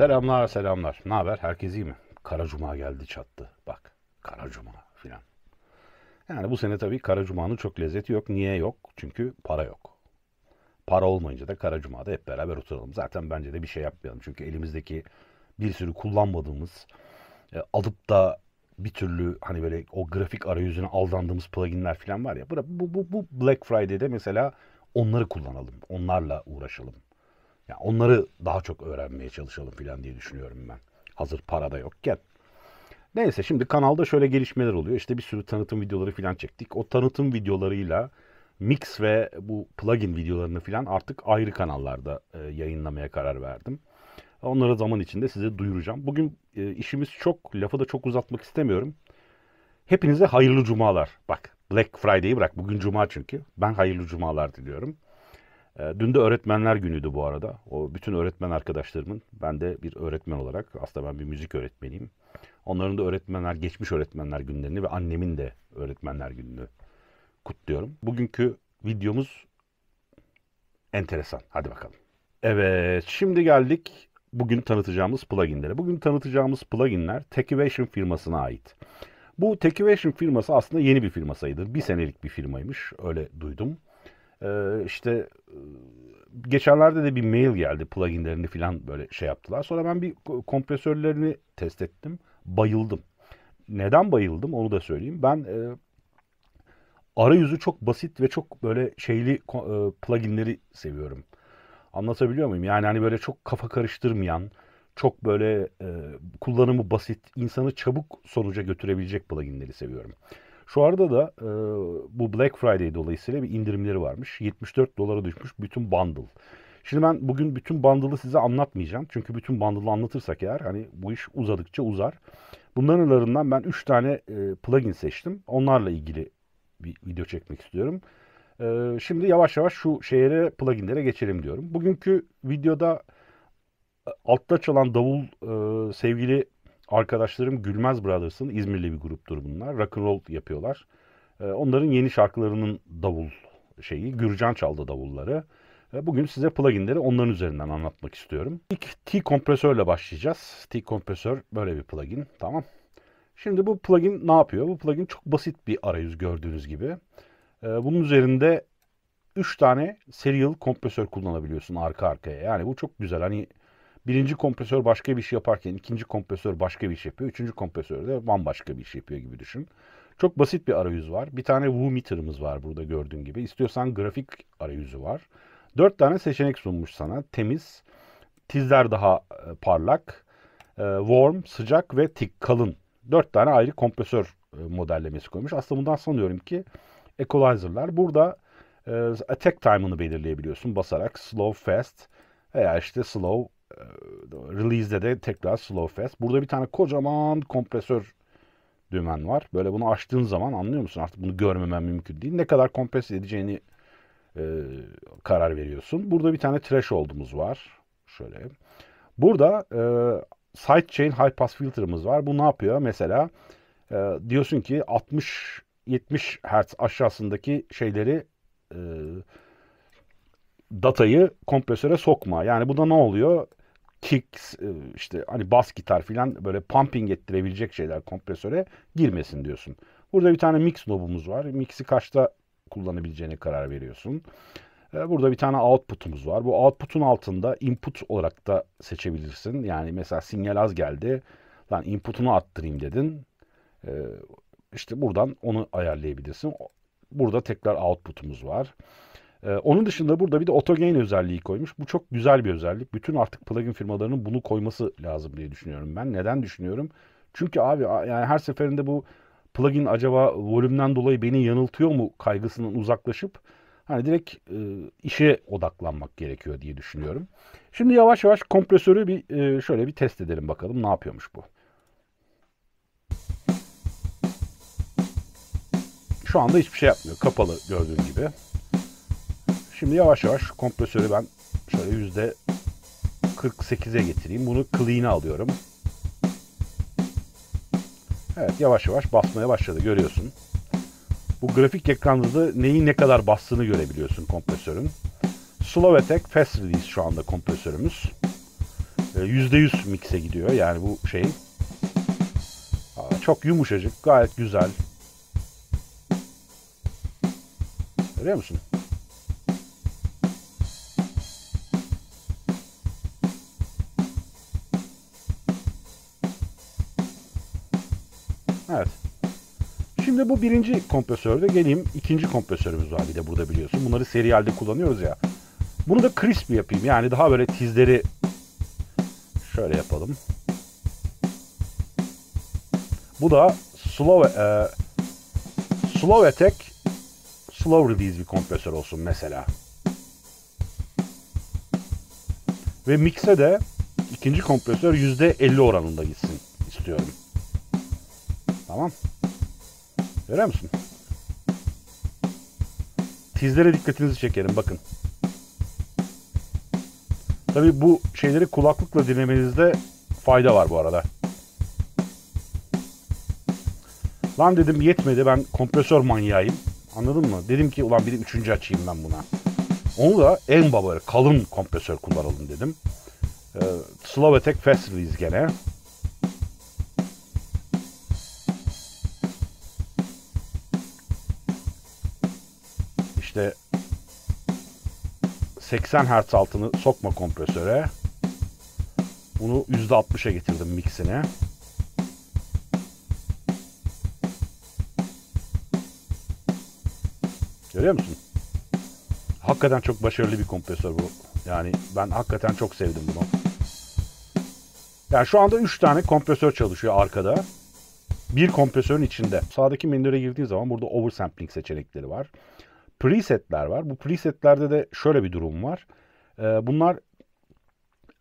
Selamlar selamlar. Ne haber? Herkes iyi mi? Kara Cuma geldi çattı. Bak Kara Cuma filan. Yani bu sene tabii Kara Cuma'nın çok lezzeti yok. Niye yok? Çünkü para yok. Para olmayınca da Kara Cuma'da hep beraber oturalım. Zaten bence de bir şey yapmayalım. Çünkü elimizdeki bir sürü kullanmadığımız, e, alıp da bir türlü hani böyle o grafik arayüzüne aldandığımız pluginler falan var ya. Bu, bu, bu, Black Friday'de mesela onları kullanalım. Onlarla uğraşalım. Yani onları daha çok öğrenmeye çalışalım falan diye düşünüyorum ben. Hazır para da yokken. Neyse şimdi kanalda şöyle gelişmeler oluyor. İşte bir sürü tanıtım videoları falan çektik. O tanıtım videolarıyla mix ve bu plugin videolarını falan artık ayrı kanallarda e, yayınlamaya karar verdim. Onları zaman içinde size duyuracağım. Bugün e, işimiz çok, lafı da çok uzatmak istemiyorum. Hepinize hayırlı cumalar. Bak Black Friday'i bırak. Bugün cuma çünkü. Ben hayırlı cumalar diliyorum. E, dün de öğretmenler günüydü bu arada. O bütün öğretmen arkadaşlarımın, ben de bir öğretmen olarak, aslında ben bir müzik öğretmeniyim. Onların da öğretmenler, geçmiş öğretmenler günlerini ve annemin de öğretmenler gününü kutluyorum. Bugünkü videomuz enteresan. Hadi bakalım. Evet, şimdi geldik bugün tanıtacağımız pluginlere. Bugün tanıtacağımız pluginler Techivation firmasına ait. Bu Techivation firması aslında yeni bir firma sayılır. Bir senelik bir firmaymış. Öyle duydum. Ee, işte geçenlerde de bir mail geldi pluginlerini falan böyle şey yaptılar. Sonra ben bir kompresörlerini test ettim. Bayıldım. Neden bayıldım onu da söyleyeyim. Ben e, arayüzü çok basit ve çok böyle şeyli e, pluginleri seviyorum. Anlatabiliyor muyum? Yani hani böyle çok kafa karıştırmayan, çok böyle e, kullanımı basit, insanı çabuk sonuca götürebilecek pluginleri seviyorum. Şu arada da e, bu Black Friday dolayısıyla bir indirimleri varmış. 74 dolara düşmüş bütün bundle. Şimdi ben bugün bütün bundle'ı size anlatmayacağım. Çünkü bütün bundle'ı anlatırsak eğer hani bu iş uzadıkça uzar. Bunların aralarından ben 3 tane e, plugin seçtim. Onlarla ilgili bir video çekmek istiyorum. E, şimdi yavaş yavaş şu şehre pluginlere geçelim diyorum. Bugünkü videoda e, altta çalan davul e, sevgili arkadaşlarım Gülmez Brothers'ın İzmirli bir gruptur bunlar. Rock and roll yapıyorlar. E, onların yeni şarkılarının davul şeyi. Gürcan çaldı davulları. E, bugün size pluginleri onların üzerinden anlatmak istiyorum. İlk T-kompresörle başlayacağız. T-kompresör böyle bir plugin. Tamam. Şimdi bu plugin ne yapıyor? Bu plugin çok basit bir arayüz gördüğünüz gibi. E, bunun üzerinde 3 tane serial kompresör kullanabiliyorsun arka arkaya. Yani bu çok güzel. Hani birinci kompresör başka bir şey yaparken ikinci kompresör başka bir şey yapıyor. Üçüncü kompresör de bambaşka bir şey yapıyor gibi düşün. Çok basit bir arayüz var. Bir tane Woo meter'ımız var burada gördüğün gibi. İstiyorsan grafik arayüzü var. Dört tane seçenek sunmuş sana. Temiz, tizler daha e, parlak, e, warm, sıcak ve tik kalın. Dört tane ayrı kompresör e, modellemesi koymuş. Aslında bundan sanıyorum ki equalizer'lar. Burada attack time'ını belirleyebiliyorsun basarak. Slow, fast veya işte slow, release'de de tekrar slow, fast. Burada bir tane kocaman kompresör düğmen var. Böyle bunu açtığın zaman anlıyor musun? Artık bunu görmemen mümkün değil. Ne kadar kompres edeceğini e, karar veriyorsun. Burada bir tane threshold'umuz var. Şöyle. Burada e, sidechain high pass filter'ımız var. Bu ne yapıyor? Mesela e, diyorsun ki 60 70 Hz aşağısındaki şeyleri e, datayı kompresöre sokma. Yani bu da ne oluyor? Kicks, e, işte hani bas gitar falan böyle pumping ettirebilecek şeyler kompresöre girmesin diyorsun. Burada bir tane mix knobumuz var. Mix'i kaçta kullanabileceğine karar veriyorsun. Ee, burada bir tane output'umuz var. Bu output'un altında input olarak da seçebilirsin. Yani mesela sinyal az geldi. Lan input'unu attırayım dedin. Ee, işte buradan onu ayarlayabilirsin. Burada tekrar output'umuz var. Ee, onun dışında burada bir de auto gain özelliği koymuş. Bu çok güzel bir özellik. Bütün artık plugin firmalarının bunu koyması lazım diye düşünüyorum ben. Neden düşünüyorum? Çünkü abi yani her seferinde bu plugin acaba volümden dolayı beni yanıltıyor mu kaygısından uzaklaşıp hani direkt e, işe odaklanmak gerekiyor diye düşünüyorum. Şimdi yavaş yavaş kompresörü bir e, şöyle bir test edelim bakalım ne yapıyormuş bu. Şu anda hiçbir şey yapmıyor. Kapalı gördüğün gibi. Şimdi yavaş yavaş kompresörü ben şöyle yüzde 48'e getireyim. Bunu clean'e alıyorum. Evet yavaş yavaş basmaya başladı görüyorsun. Bu grafik ekranda da neyi ne kadar bastığını görebiliyorsun kompresörün. Slow Attack Fast Release şu anda kompresörümüz. Ee, %100 mikse gidiyor yani bu şey. Çok yumuşacık, gayet güzel. Görüyor musun? Şimdi bu birinci kompresörde geleyim. ikinci kompresörümüz var bir de burada biliyorsun. Bunları seri halde kullanıyoruz ya. Bunu da crisp yapayım. Yani daha böyle tizleri şöyle yapalım. Bu da slow e, slow attack slow release bir kompresör olsun mesela. Ve mix'e de ikinci kompresör %50 oranında gitsin istiyorum. Tamam. Görüyor musun? Tizlere dikkatinizi çekerim bakın. Tabii bu şeyleri kulaklıkla dinlemenizde fayda var bu arada. Lan dedim yetmedi ben kompresör manyağıyım. Anladın mı? Dedim ki ulan bir üçüncü açayım ben buna. Onu da en baba kalın kompresör kullanalım dedim. Ee, Slovatek Fast Release gene. 80 Hz altını sokma kompresöre. Bunu %60'a getirdim mixine. Görüyor musun? Hakikaten çok başarılı bir kompresör bu. Yani ben hakikaten çok sevdim bunu. Yani şu anda 3 tane kompresör çalışıyor arkada. Bir kompresörün içinde. Sağdaki menüre girdiğin zaman burada oversampling seçenekleri var. Presetler var. Bu presetlerde de şöyle bir durum var. Ee, bunlar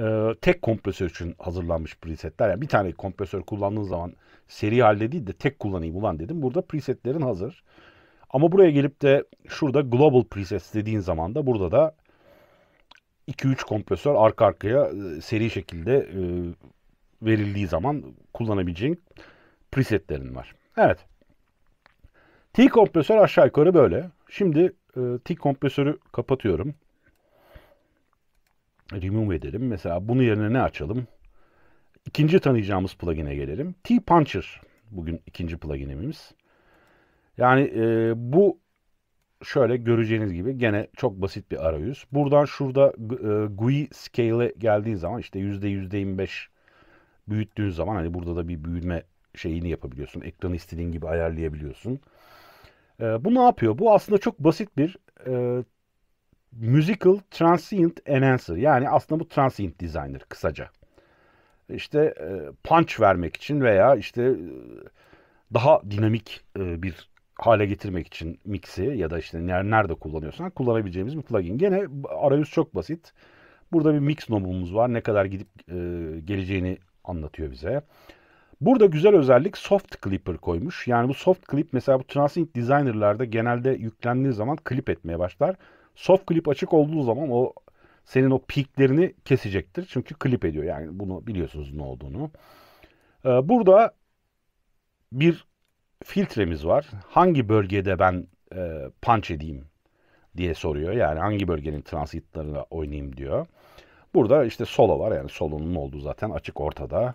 e, tek kompresör için hazırlanmış presetler. Yani bir tane kompresör kullandığın zaman seri halde değil de tek kullanayım ulan dedim. Burada presetlerin hazır. Ama buraya gelip de şurada global presets dediğin zaman da burada da 2-3 kompresör arka arkaya e, seri şekilde e, verildiği zaman kullanabileceğin presetlerin var. Evet. T kompresör aşağı yukarı böyle. Şimdi e, T kompresörü kapatıyorum. Remove edelim. Mesela bunun yerine ne açalım? İkinci tanıyacağımız plugin'e gelelim. T-Puncher bugün ikinci plugin'imiz. Yani e, bu şöyle göreceğiniz gibi gene çok basit bir arayüz. Buradan şurada e, GUI scale'e geldiği zaman işte yüzde yüzde 25 büyüttüğün zaman hani burada da bir büyüme şeyini yapabiliyorsun. Ekranı istediğin gibi ayarlayabiliyorsun. E, bu ne yapıyor? Bu aslında çok basit bir e, musical transient enhancer. Yani aslında bu transient designer kısaca. İşte e, punch vermek için veya işte e, daha dinamik e, bir hale getirmek için mix'i ya da işte nerede kullanıyorsan kullanabileceğimiz bir plugin. Gene arayüz çok basit. Burada bir mix knobumuz var. Ne kadar gidip e, geleceğini anlatıyor bize. Burada güzel özellik soft clipper koymuş. Yani bu soft clip mesela bu Transient Designer'larda genelde yüklendiği zaman clip etmeye başlar. Soft clip açık olduğu zaman o senin o peaklerini kesecektir. Çünkü clip ediyor. Yani bunu biliyorsunuz ne olduğunu. Ee, burada bir filtremiz var. Hangi bölgede ben e, punch edeyim diye soruyor. Yani hangi bölgenin transitlarına oynayayım diyor. Burada işte solo var. Yani solonun olduğu zaten açık ortada.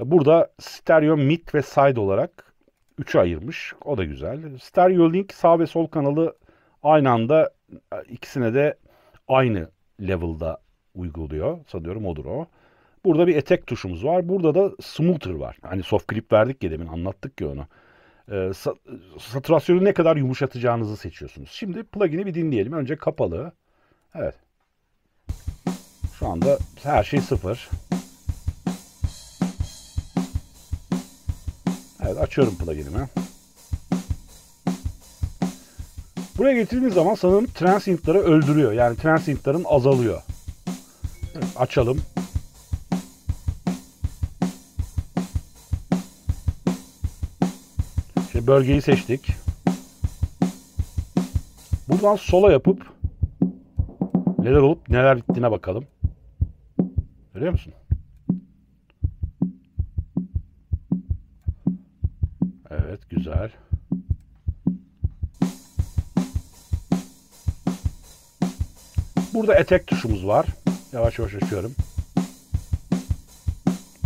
Burada stereo mid ve side olarak 3'e ayırmış. O da güzel. Stereo link sağ ve sol kanalı aynı anda ikisine de aynı level'da uyguluyor. Sanıyorum odur o. Burada bir etek tuşumuz var. Burada da smoother var. Hani soft clip verdik ya demin anlattık ya onu. Ee, satürasyonu ne kadar yumuşatacağınızı seçiyorsunuz. Şimdi plugin'i bir dinleyelim. Önce kapalı. Evet. Şu anda her şey sıfır. Evet açıyorum plugin'imi. Buraya getirdiğiniz zaman sanırım transient'ları öldürüyor. Yani transient'ların azalıyor. Evet, açalım. Şimdi bölgeyi seçtik. Buradan sola yapıp neler olup neler bittiğine bakalım. Görüyor musun? Güzel. Burada etek tuşumuz var. Yavaş yavaş açıyorum.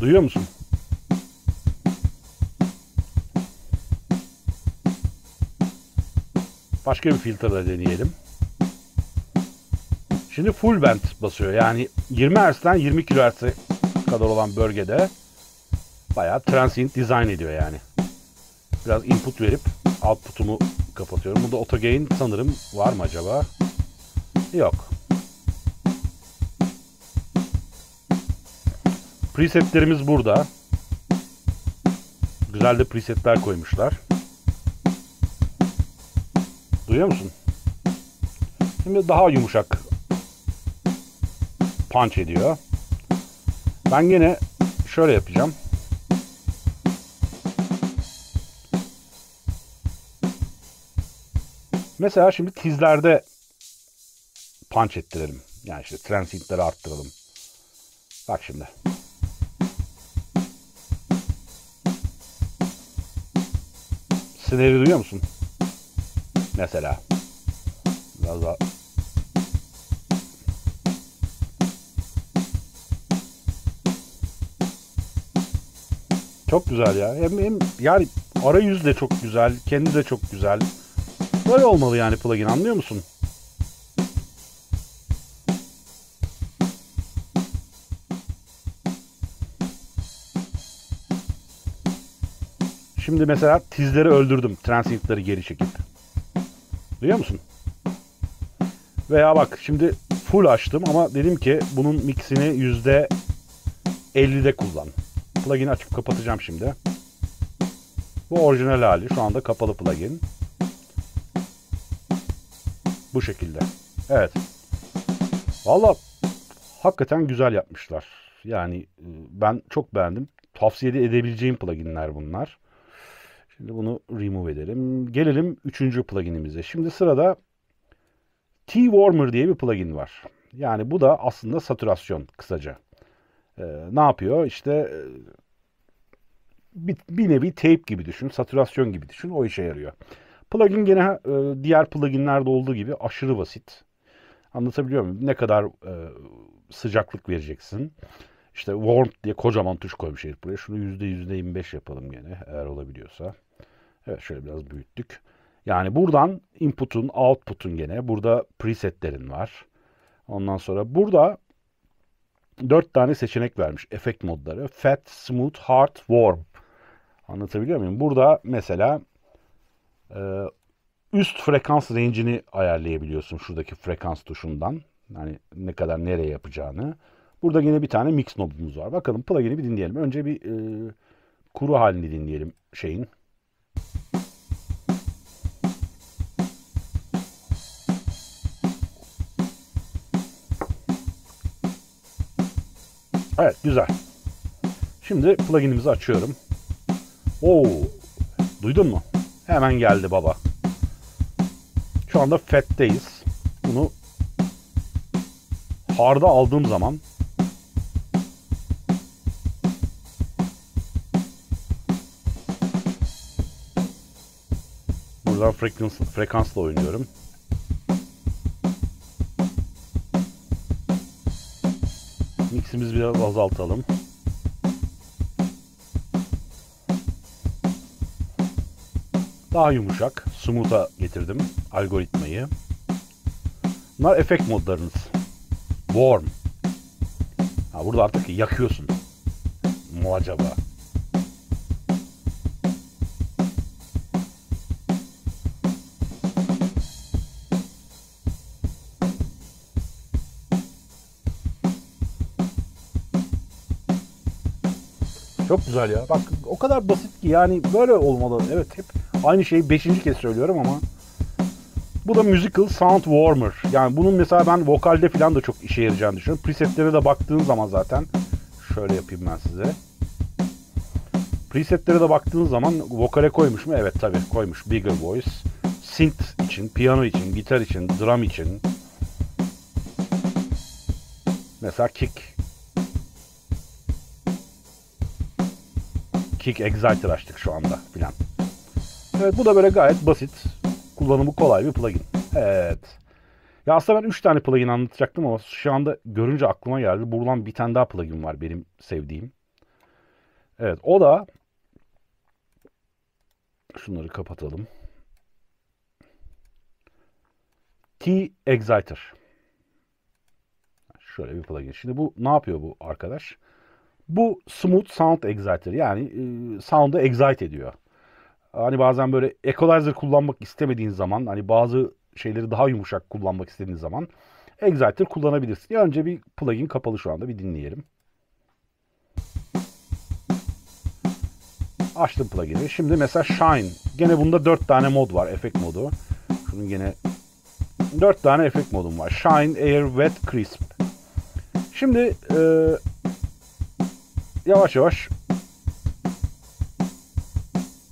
Duyuyor musun? Başka bir filtre de deneyelim. Şimdi full band basıyor. Yani 20 Hz'den 20 kHz'e kadar olan bölgede bayağı transient design ediyor yani. Biraz input verip output'umu kapatıyorum. Burada auto gain sanırım var mı acaba? Yok. Presetlerimiz burada. Güzel de presetler koymuşlar. Duyuyor musun? Şimdi daha yumuşak punch ediyor. Ben yine şöyle yapacağım. Mesela şimdi tizlerde punch ettirelim. Yani işte transientleri arttıralım. Bak şimdi. Snare'i duyuyor musun? Mesela. Biraz daha Çok güzel ya. Hem, hem yani arayüz de çok güzel, kendi de çok güzel. Böyle olmalı yani plugin anlıyor musun? Şimdi mesela tizleri öldürdüm. Transient'ları geri çekip. Duyuyor musun? Veya bak şimdi full açtım ama dedim ki bunun mixini yüzde 50'de kullan. Plugin'i açıp kapatacağım şimdi. Bu orijinal hali. Şu anda kapalı plugin. Bu şekilde. Evet. Valla hakikaten güzel yapmışlar. Yani e, ben çok beğendim. Tavsiye edebileceğim pluginler bunlar. Şimdi bunu remove edelim. Gelelim üçüncü pluginimize. Şimdi sırada T-Warmer diye bir plugin var. Yani bu da aslında satürasyon kısaca. Ee, ne yapıyor? İşte e, bir, bir nevi tape gibi düşün, satürasyon gibi düşün. O işe yarıyor. Plugin gene e, diğer pluginlerde olduğu gibi aşırı basit. Anlatabiliyor muyum? Ne kadar e, sıcaklık vereceksin. İşte warm diye kocaman tuş koymuş herif buraya. Şunu yüzde yüzde 25 yapalım gene eğer olabiliyorsa. Evet şöyle biraz büyüttük. Yani buradan input'un, output'un gene. Burada presetlerin var. Ondan sonra burada dört tane seçenek vermiş. Efekt modları. Fat, Smooth, Hard, Warm. Anlatabiliyor muyum? Burada mesela üst frekans range'ini ayarlayabiliyorsun şuradaki frekans tuşundan. Hani ne kadar nereye yapacağını. Burada yine bir tane mix knobumuz var. Bakalım plugin'i bir dinleyelim. Önce bir e, kuru halini dinleyelim şeyin. Evet güzel. Şimdi plugin'imizi açıyorum. Oo, duydun mu? Hemen geldi baba. Şu anda FET'teyiz. Bunu hard'a aldığım zaman buradan frekans, frekansla oynuyorum. Miximizi biraz azaltalım. Daha yumuşak, smooth'a getirdim algoritmayı. Bunlar efekt modlarınız. Warm. Ha, burada artık yakıyorsun. Mu acaba? Çok güzel ya. Bak o kadar basit ki yani böyle olmalı. Evet hep aynı şeyi beşinci kez söylüyorum ama bu da Musical Sound Warmer. Yani bunun mesela ben vokalde falan da çok işe yarayacağını düşünüyorum. Presetlere de baktığın zaman zaten şöyle yapayım ben size. Presetlere de baktığın zaman vokale koymuş mu? Evet tabii koymuş. Bigger Voice. Synth için, piyano için, gitar için, drum için. Mesela kick Kick Exciter açtık şu anda filan. Evet bu da böyle gayet basit. Kullanımı kolay bir plugin. Evet. Ya aslında ben 3 tane plugin anlatacaktım ama şu anda görünce aklıma geldi. Buradan bir tane daha plugin var benim sevdiğim. Evet o da şunları kapatalım. T-Exciter. Şöyle bir plugin. Şimdi bu ne yapıyor bu arkadaş? Bu Smooth Sound Exciter yani e, sound'u excite ediyor. Hani bazen böyle equalizer kullanmak istemediğin zaman hani bazı şeyleri daha yumuşak kullanmak istediğin zaman Exciter kullanabilirsin. Ya önce bir plugin kapalı şu anda bir dinleyelim. Açtım plugin'i. Şimdi mesela Shine. Gene bunda 4 tane mod var. Efekt modu. Şunun gene 4 tane efekt modum var. Shine, Air, Wet, Crisp. Şimdi e, yavaş yavaş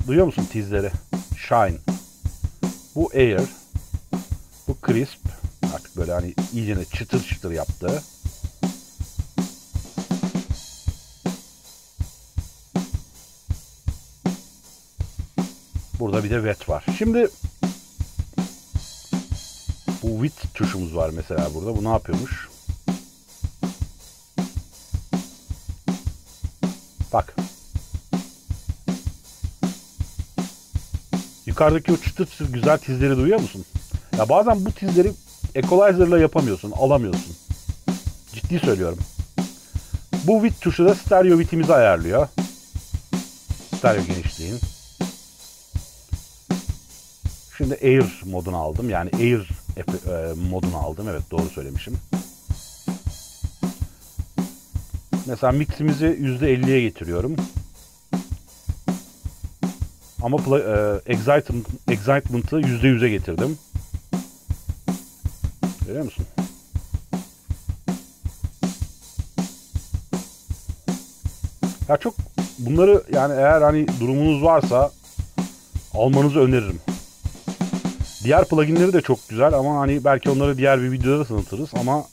duyuyor musun tizleri? Shine. Bu Air. Bu Crisp. Artık böyle hani iyice çıtır çıtır yaptı. Burada bir de wet var. Şimdi bu wet tuşumuz var mesela burada. Bu ne yapıyormuş? Bak. Yukarıdaki o çıtır çıtır güzel tizleri duyuyor musun? Ya bazen bu tizleri equalizer'la yapamıyorsun, alamıyorsun. Ciddi söylüyorum. Bu width tuşu da stereo width'imizi ayarlıyor. Stereo genişliğin. Şimdi Air modunu aldım. Yani Air e, modunu aldım. Evet doğru söylemişim. Mesela miximizi %50'ye getiriyorum. Ama e, excitement, excitement'ı %100'e getirdim. Görüyor musun? Ya çok bunları yani eğer hani durumunuz varsa almanızı öneririm. Diğer pluginleri de çok güzel ama hani belki onları diğer bir videoda tanıtırız ama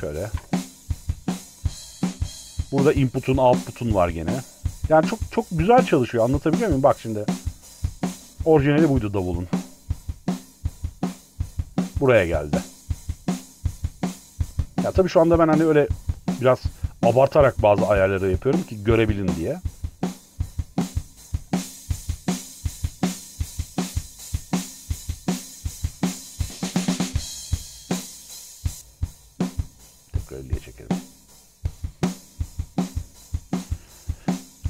şöyle Burada input'un output'un var gene. Yani çok çok güzel çalışıyor. Anlatabiliyor muyum? Bak şimdi. Orijinali buydu davulun. Buraya geldi. Ya tabii şu anda ben hani öyle biraz abartarak bazı ayarları yapıyorum ki görebilin diye.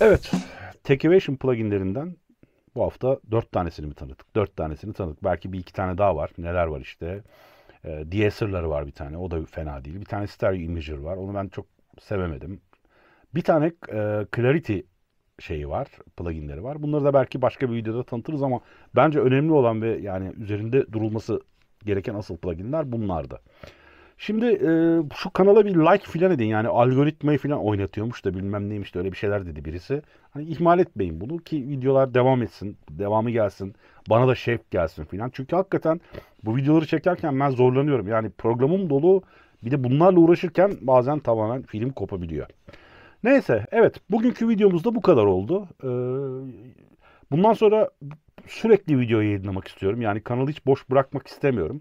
Evet. Techivation pluginlerinden bu hafta 4 tanesini mi tanıttık? 4 tanesini tanıttık. Belki bir iki tane daha var. Neler var işte? E, ee, DSR'ları var bir tane. O da fena değil. Bir tane Stereo Imager var. Onu ben çok sevemedim. Bir tane e, Clarity şeyi var. Pluginleri var. Bunları da belki başka bir videoda tanıtırız ama bence önemli olan ve yani üzerinde durulması gereken asıl pluginler bunlardı. Şimdi e, şu kanala bir like filan edin. Yani algoritmayı filan oynatıyormuş da bilmem neymiş de öyle bir şeyler dedi birisi. Hani ihmal etmeyin bunu ki videolar devam etsin. Devamı gelsin. Bana da şevk gelsin filan. Çünkü hakikaten bu videoları çekerken ben zorlanıyorum. Yani programım dolu. Bir de bunlarla uğraşırken bazen tamamen film kopabiliyor. Neyse evet bugünkü videomuzda bu kadar oldu. Ee, bundan sonra sürekli video yayınlamak istiyorum. Yani kanalı hiç boş bırakmak istemiyorum.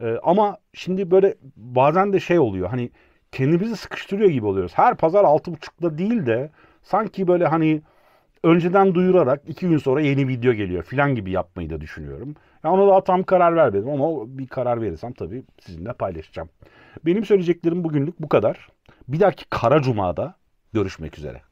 Ee, ama şimdi böyle bazen de şey oluyor hani kendimizi sıkıştırıyor gibi oluyoruz. Her pazar 6.30'da değil de sanki böyle hani önceden duyurarak iki gün sonra yeni video geliyor filan gibi yapmayı da düşünüyorum. Yani ona daha tam karar vermedim ama bir karar verirsem tabii sizinle paylaşacağım. Benim söyleyeceklerim bugünlük bu kadar. Bir dahaki Kara Cuma'da görüşmek üzere.